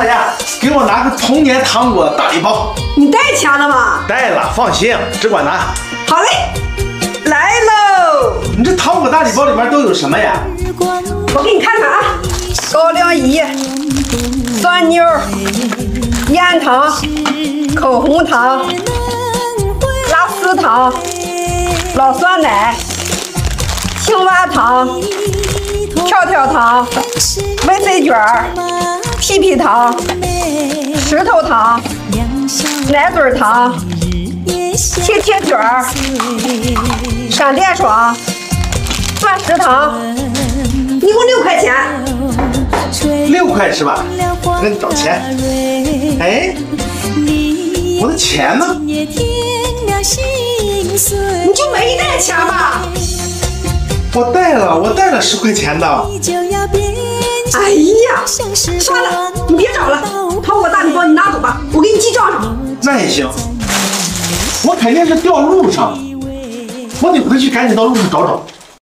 讨厌，给我拿个童年糖果大礼包。你带钱了吗？带了，放心，只管拿。好嘞，来喽！你这糖果大礼包里面都有什么呀？我给你看看啊，高粱饴、酸妞、烟糖、口红糖、拉丝糖、老酸奶、青蛙糖、跳跳糖、维 C 卷儿、屁屁糖、石头糖、奶嘴糖、贴贴卷儿、闪电爽、钻石糖。一共六块钱，六块是吧？那你找钱。哎，我的钱呢？你就没带钱吧？我带了，我带了十块钱的。哎呀，算了，你别找了，掏我大礼包你拿走吧，我给你记账上。那也行，我肯定是掉路上了，我得回去赶紧到路上找找。